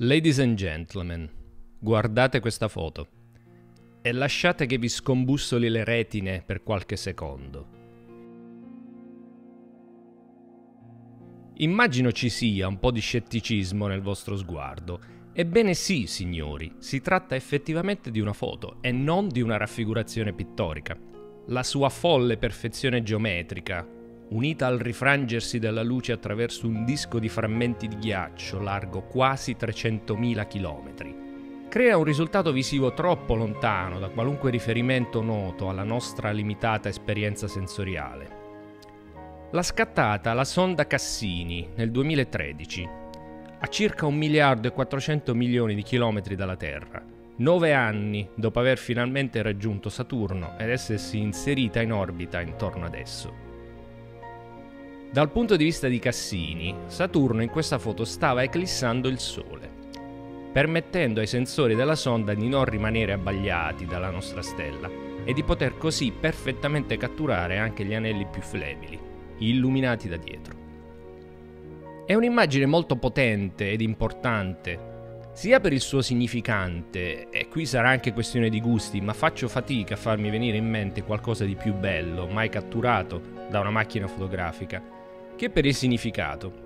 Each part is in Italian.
Ladies and gentlemen, guardate questa foto e lasciate che vi scombussoli le retine per qualche secondo. Immagino ci sia un po' di scetticismo nel vostro sguardo. Ebbene sì, signori, si tratta effettivamente di una foto e non di una raffigurazione pittorica. La sua folle perfezione geometrica, unita al rifrangersi della luce attraverso un disco di frammenti di ghiaccio largo quasi 300.000 km. Crea un risultato visivo troppo lontano da qualunque riferimento noto alla nostra limitata esperienza sensoriale. L'ha scattata la sonda Cassini nel 2013, a circa 1 miliardo e 400 milioni di chilometri dalla Terra, nove anni dopo aver finalmente raggiunto Saturno ed essersi inserita in orbita intorno ad esso. Dal punto di vista di Cassini, Saturno in questa foto stava eclissando il Sole, permettendo ai sensori della sonda di non rimanere abbagliati dalla nostra stella e di poter così perfettamente catturare anche gli anelli più flebili, illuminati da dietro. È un'immagine molto potente ed importante, sia per il suo significante, e qui sarà anche questione di gusti, ma faccio fatica a farmi venire in mente qualcosa di più bello, mai catturato da una macchina fotografica, che per il significato.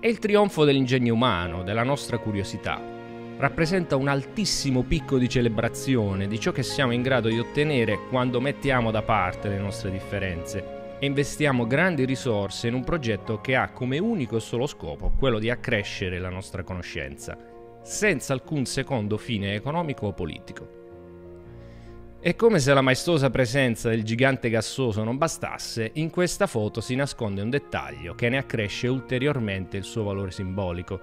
È il trionfo dell'ingegno umano, della nostra curiosità. Rappresenta un altissimo picco di celebrazione di ciò che siamo in grado di ottenere quando mettiamo da parte le nostre differenze e investiamo grandi risorse in un progetto che ha come unico e solo scopo quello di accrescere la nostra conoscenza, senza alcun secondo fine economico o politico. E come se la maestosa presenza del gigante gassoso non bastasse, in questa foto si nasconde un dettaglio che ne accresce ulteriormente il suo valore simbolico.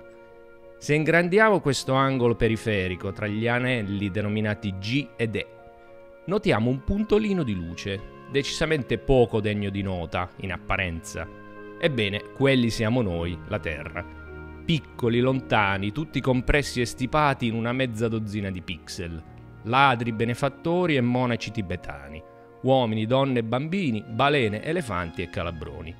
Se ingrandiamo questo angolo periferico tra gli anelli denominati G ed E, notiamo un puntolino di luce, decisamente poco degno di nota, in apparenza. Ebbene, quelli siamo noi, la Terra. Piccoli, lontani, tutti compressi e stipati in una mezza dozzina di pixel ladri, benefattori e monaci tibetani, uomini, donne e bambini, balene, elefanti e calabroni.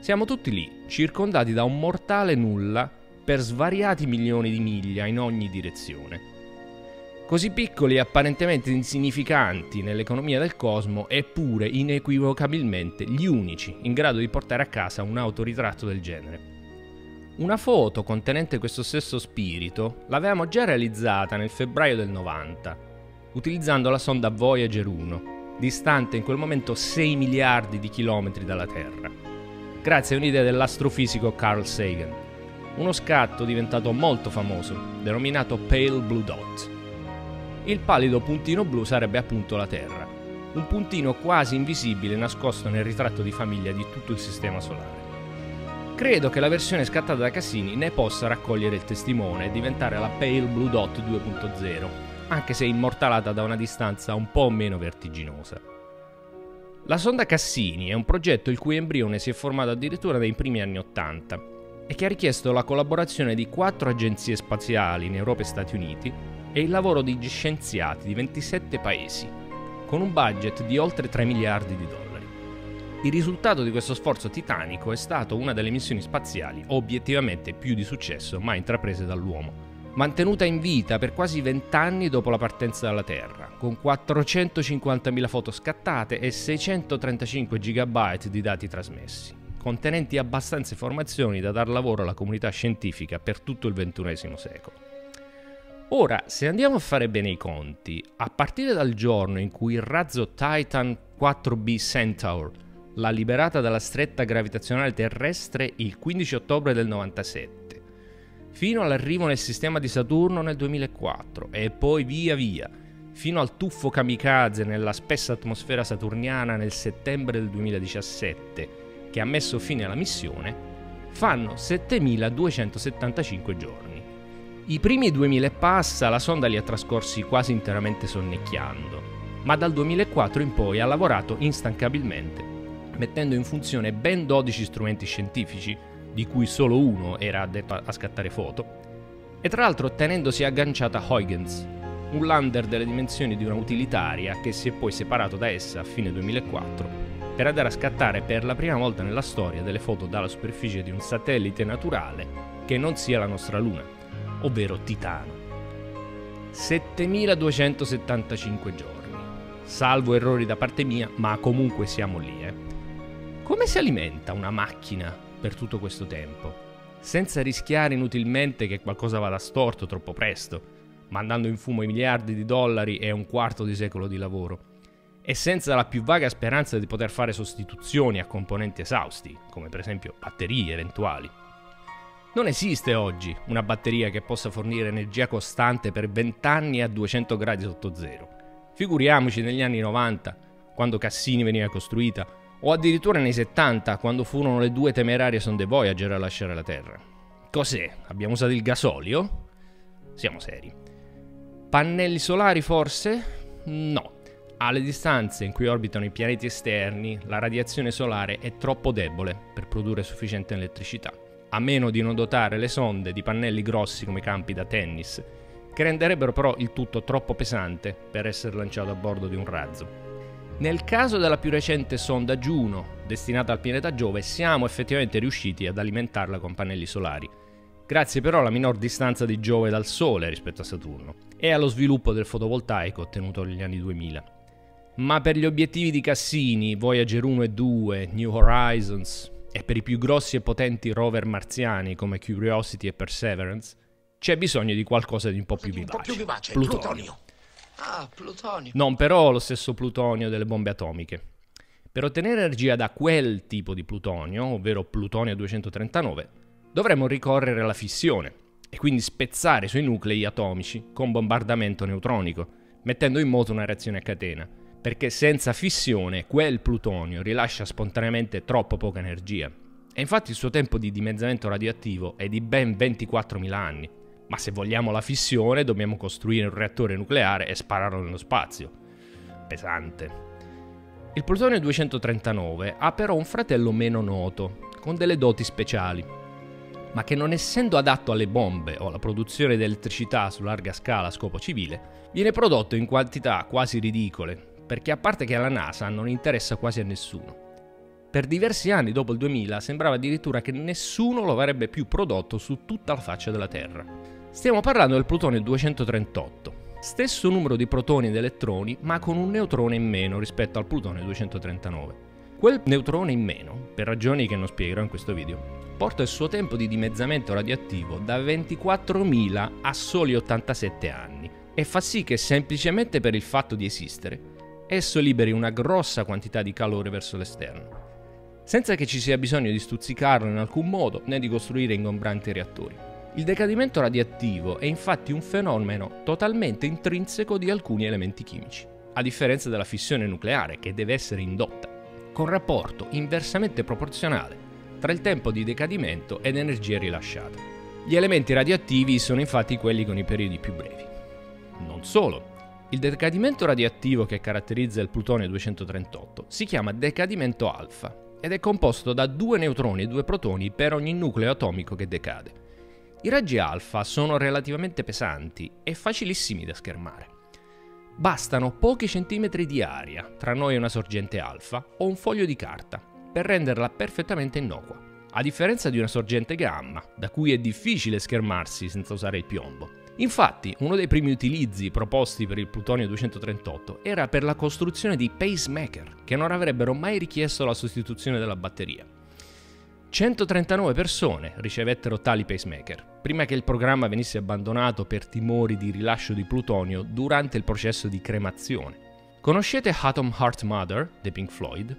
Siamo tutti lì, circondati da un mortale nulla per svariati milioni di miglia in ogni direzione. Così piccoli e apparentemente insignificanti nell'economia del cosmo, eppure inequivocabilmente gli unici in grado di portare a casa un autoritratto del genere. Una foto contenente questo stesso spirito l'avevamo già realizzata nel febbraio del 90 utilizzando la sonda Voyager 1, distante in quel momento 6 miliardi di chilometri dalla Terra, grazie a un'idea dell'astrofisico Carl Sagan. Uno scatto diventato molto famoso, denominato Pale Blue Dot. Il pallido puntino blu sarebbe appunto la Terra, un puntino quasi invisibile nascosto nel ritratto di famiglia di tutto il Sistema Solare. Credo che la versione scattata da Cassini ne possa raccogliere il testimone e diventare la Pale Blue Dot 2.0, anche se immortalata da una distanza un po' meno vertiginosa. La sonda Cassini è un progetto il cui embrione si è formato addirittura nei primi anni Ottanta e che ha richiesto la collaborazione di quattro agenzie spaziali in Europa e Stati Uniti e il lavoro di scienziati di 27 paesi, con un budget di oltre 3 miliardi di dollari. Il risultato di questo sforzo titanico è stato una delle missioni spaziali obiettivamente più di successo mai intraprese dall'uomo mantenuta in vita per quasi 20 anni dopo la partenza dalla Terra, con 450.000 foto scattate e 635 GB di dati trasmessi, contenenti abbastanza informazioni da dar lavoro alla comunità scientifica per tutto il XXI secolo. Ora, se andiamo a fare bene i conti, a partire dal giorno in cui il razzo Titan 4B Centaur l'ha liberata dalla stretta gravitazionale terrestre il 15 ottobre del 97, fino all'arrivo nel sistema di Saturno nel 2004 e poi via via, fino al tuffo kamikaze nella spessa atmosfera saturniana nel settembre del 2017, che ha messo fine alla missione, fanno 7275 giorni. I primi 2000 e passa la sonda li ha trascorsi quasi interamente sonnecchiando, ma dal 2004 in poi ha lavorato instancabilmente, mettendo in funzione ben 12 strumenti scientifici di cui solo uno era addetto a scattare foto, e tra l'altro tenendosi agganciata a Huygens, un lander delle dimensioni di una utilitaria che si è poi separato da essa a fine 2004 per andare a scattare per la prima volta nella storia delle foto dalla superficie di un satellite naturale che non sia la nostra Luna, ovvero Titano. 7275 giorni. Salvo errori da parte mia, ma comunque siamo lì, eh. Come si alimenta una macchina per tutto questo tempo? Senza rischiare inutilmente che qualcosa vada storto troppo presto, mandando in fumo i miliardi di dollari e un quarto di secolo di lavoro. E senza la più vaga speranza di poter fare sostituzioni a componenti esausti, come per esempio batterie eventuali. Non esiste oggi una batteria che possa fornire energia costante per 20 anni a 200 gradi sotto zero. Figuriamoci negli anni 90, quando Cassini veniva costruita, o addirittura nei 70, quando furono le due temerarie sonde Voyager a lasciare la Terra. Cos'è? Abbiamo usato il gasolio? Siamo seri. Pannelli solari forse? No. Alle distanze in cui orbitano i pianeti esterni, la radiazione solare è troppo debole per produrre sufficiente elettricità a meno di non dotare le sonde di pannelli grossi come campi da tennis, che renderebbero però il tutto troppo pesante per essere lanciato a bordo di un razzo. Nel caso della più recente sonda Juno, destinata al pianeta Giove, siamo effettivamente riusciti ad alimentarla con pannelli solari, grazie però alla minor distanza di Giove dal Sole rispetto a Saturno e allo sviluppo del fotovoltaico ottenuto negli anni 2000. Ma per gli obiettivi di Cassini, Voyager 1 e 2, New Horizons, e per i più grossi e potenti rover marziani come Curiosity e Perseverance, c'è bisogno di qualcosa di un po' più vivace. Un po' più vivace, plutonio. plutonio. Ah, plutonio. Non però lo stesso plutonio delle bombe atomiche. Per ottenere energia da quel tipo di plutonio, ovvero plutonio 239, dovremmo ricorrere alla fissione e quindi spezzare i suoi nuclei atomici con bombardamento neutronico, mettendo in moto una reazione a catena perché senza fissione quel plutonio rilascia spontaneamente troppo poca energia. E infatti il suo tempo di dimezzamento radioattivo è di ben 24.000 anni. Ma se vogliamo la fissione dobbiamo costruire un reattore nucleare e spararlo nello spazio. Pesante. Il plutonio 239 ha però un fratello meno noto, con delle doti speciali, ma che non essendo adatto alle bombe o alla produzione di elettricità su larga scala a scopo civile, viene prodotto in quantità quasi ridicole, perché a parte che alla NASA non interessa quasi a nessuno. Per diversi anni dopo il 2000 sembrava addirittura che nessuno lo avrebbe più prodotto su tutta la faccia della Terra. Stiamo parlando del plutonio 238, stesso numero di protoni ed elettroni, ma con un neutrone in meno rispetto al plutonio 239. Quel neutrone in meno, per ragioni che non spiegherò in questo video, porta il suo tempo di dimezzamento radioattivo da 24.000 a soli 87 anni e fa sì che semplicemente per il fatto di esistere esso liberi una grossa quantità di calore verso l'esterno, senza che ci sia bisogno di stuzzicarlo in alcun modo né di costruire ingombranti reattori. Il decadimento radioattivo è infatti un fenomeno totalmente intrinseco di alcuni elementi chimici, a differenza della fissione nucleare che deve essere indotta, con rapporto inversamente proporzionale tra il tempo di decadimento ed energia rilasciata. Gli elementi radioattivi sono infatti quelli con i periodi più brevi. Non solo, il decadimento radioattivo che caratterizza il plutonio 238 si chiama decadimento alfa ed è composto da due neutroni e due protoni per ogni nucleo atomico che decade. I raggi alfa sono relativamente pesanti e facilissimi da schermare. Bastano pochi centimetri di aria tra noi e una sorgente alfa o un foglio di carta per renderla perfettamente innocua, a differenza di una sorgente gamma, da cui è difficile schermarsi senza usare il piombo. Infatti, uno dei primi utilizzi proposti per il plutonio 238 era per la costruzione di pacemaker, che non avrebbero mai richiesto la sostituzione della batteria. 139 persone ricevettero tali pacemaker, prima che il programma venisse abbandonato per timori di rilascio di plutonio durante il processo di cremazione. Conoscete Atom Heart Mother dei Pink Floyd?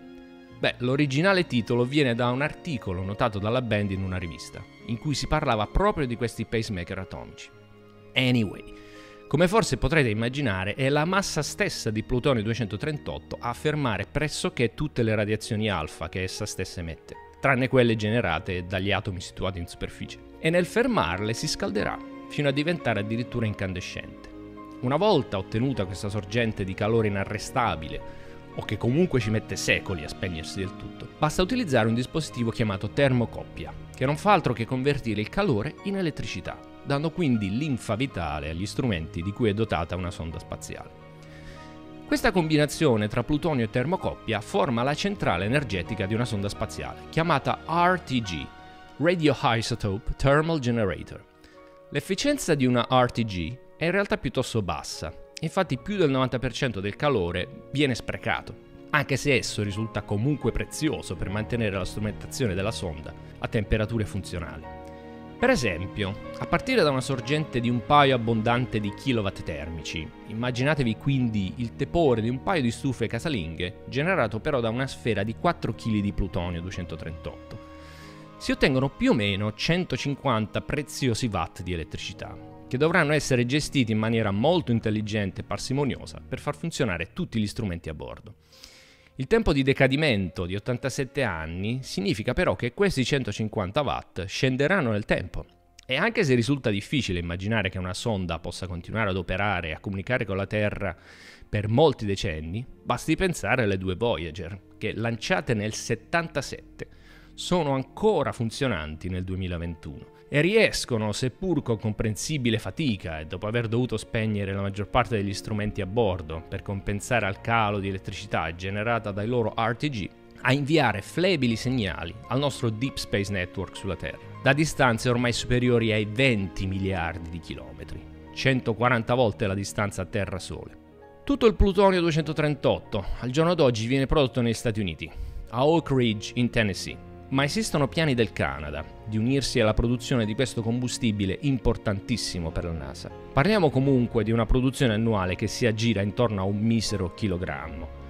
Beh, l'originale titolo viene da un articolo notato dalla band in una rivista, in cui si parlava proprio di questi pacemaker atomici. Anyway, come forse potrete immaginare, è la massa stessa di Plutonio 238 a fermare pressoché tutte le radiazioni alfa che essa stessa emette, tranne quelle generate dagli atomi situati in superficie. E nel fermarle si scalderà, fino a diventare addirittura incandescente. Una volta ottenuta questa sorgente di calore inarrestabile, o che comunque ci mette secoli a spegnersi del tutto, basta utilizzare un dispositivo chiamato termocoppia, che non fa altro che convertire il calore in elettricità dando quindi linfa vitale agli strumenti di cui è dotata una sonda spaziale. Questa combinazione tra plutonio e termocoppia forma la centrale energetica di una sonda spaziale, chiamata RTG, Radio Isotope Thermal Generator. L'efficienza di una RTG è in realtà piuttosto bassa, infatti più del 90% del calore viene sprecato, anche se esso risulta comunque prezioso per mantenere la strumentazione della sonda a temperature funzionali. Per esempio, a partire da una sorgente di un paio abbondante di kilowatt termici, immaginatevi quindi il tepore di un paio di stufe casalinghe generato però da una sfera di 4 kg di plutonio 238. Si ottengono più o meno 150 preziosi watt di elettricità, che dovranno essere gestiti in maniera molto intelligente e parsimoniosa per far funzionare tutti gli strumenti a bordo. Il tempo di decadimento di 87 anni significa però che questi 150 watt scenderanno nel tempo. E anche se risulta difficile immaginare che una sonda possa continuare ad operare e a comunicare con la Terra per molti decenni, basti pensare alle due Voyager, che lanciate nel 77 sono ancora funzionanti nel 2021 e riescono, seppur con comprensibile fatica e dopo aver dovuto spegnere la maggior parte degli strumenti a bordo per compensare al calo di elettricità generata dai loro RTG, a inviare flebili segnali al nostro Deep Space Network sulla Terra, da distanze ormai superiori ai 20 miliardi di chilometri, 140 volte la distanza Terra-Sole. Tutto il plutonio 238 al giorno d'oggi viene prodotto negli Stati Uniti, a Oak Ridge in Tennessee, ma esistono piani del Canada di unirsi alla produzione di questo combustibile importantissimo per la NASA. Parliamo comunque di una produzione annuale che si aggira intorno a un misero chilogrammo.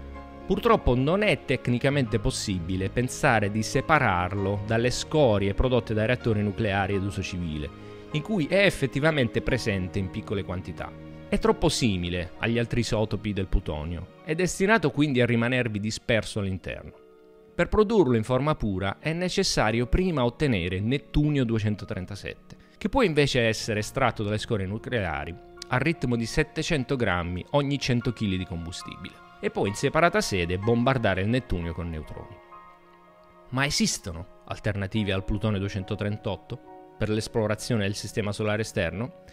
Purtroppo non è tecnicamente possibile pensare di separarlo dalle scorie prodotte dai reattori nucleari ad uso civile, in cui è effettivamente presente in piccole quantità. È troppo simile agli altri isotopi del plutonio, è destinato quindi a rimanervi disperso all'interno. Per produrlo in forma pura è necessario prima ottenere nettunio 237, che può invece essere estratto dalle scorie nucleari al ritmo di 700 grammi ogni 100 kg di combustibile, e poi in separata sede bombardare il nettunio con neutroni. Ma esistono alternative al plutonio 238 per l'esplorazione del sistema solare esterno?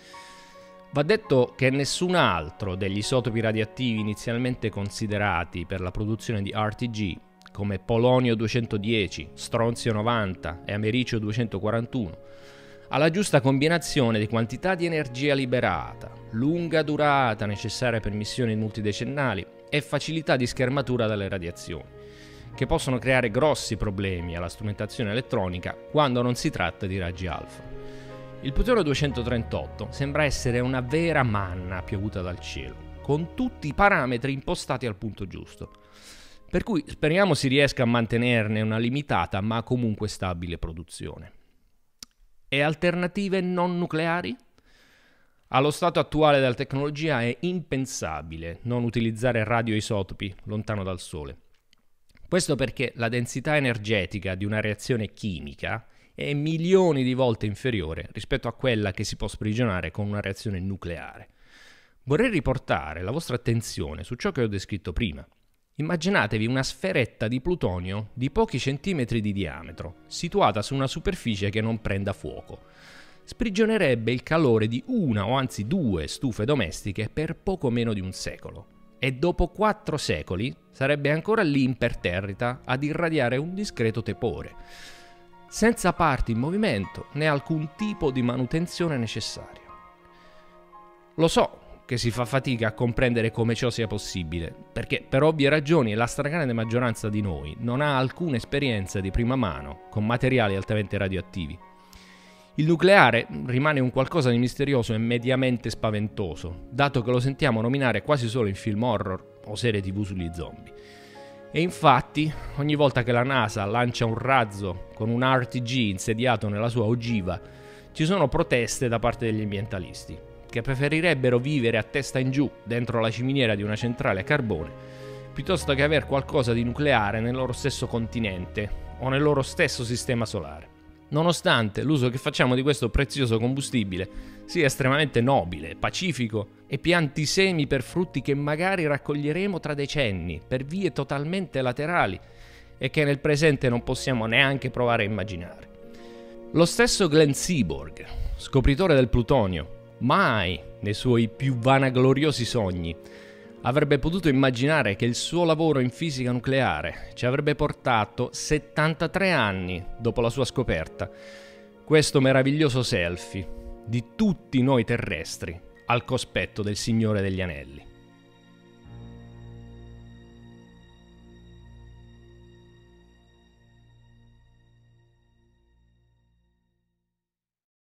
Va detto che nessun altro degli isotopi radioattivi inizialmente considerati per la produzione di RTG come polonio 210, stronzio 90 e americio 241, alla giusta combinazione di quantità di energia liberata, lunga durata necessaria per missioni multidecennali e facilità di schermatura dalle radiazioni, che possono creare grossi problemi alla strumentazione elettronica quando non si tratta di raggi alfa. Il plutonio 238 sembra essere una vera manna piovuta dal cielo, con tutti i parametri impostati al punto giusto. Per cui speriamo si riesca a mantenerne una limitata ma comunque stabile produzione. E alternative non nucleari? Allo stato attuale della tecnologia è impensabile non utilizzare radioisotopi lontano dal Sole. Questo perché la densità energetica di una reazione chimica è milioni di volte inferiore rispetto a quella che si può sprigionare con una reazione nucleare. Vorrei riportare la vostra attenzione su ciò che ho descritto prima. Immaginatevi una sferetta di plutonio di pochi centimetri di diametro, situata su una superficie che non prenda fuoco. Sprigionerebbe il calore di una o anzi due stufe domestiche per poco meno di un secolo. E dopo quattro secoli sarebbe ancora lì imperterrita ad irradiare un discreto tepore, senza parti in movimento né alcun tipo di manutenzione necessaria. Lo so, che si fa fatica a comprendere come ciò sia possibile, perché per ovvie ragioni la stragrande maggioranza di noi non ha alcuna esperienza di prima mano con materiali altamente radioattivi. Il nucleare rimane un qualcosa di misterioso e mediamente spaventoso, dato che lo sentiamo nominare quasi solo in film horror o serie tv sugli zombie. E infatti, ogni volta che la NASA lancia un razzo con un RTG insediato nella sua ogiva, ci sono proteste da parte degli ambientalisti che preferirebbero vivere a testa in giù dentro la ciminiera di una centrale a carbone piuttosto che avere qualcosa di nucleare nel loro stesso continente o nel loro stesso sistema solare. Nonostante l'uso che facciamo di questo prezioso combustibile sia estremamente nobile, pacifico e pianti semi per frutti che magari raccoglieremo tra decenni per vie totalmente laterali e che nel presente non possiamo neanche provare a immaginare. Lo stesso Glenn Seaborg, scopritore del plutonio, mai nei suoi più vanagloriosi sogni avrebbe potuto immaginare che il suo lavoro in fisica nucleare ci avrebbe portato 73 anni dopo la sua scoperta questo meraviglioso selfie di tutti noi terrestri al cospetto del Signore degli Anelli.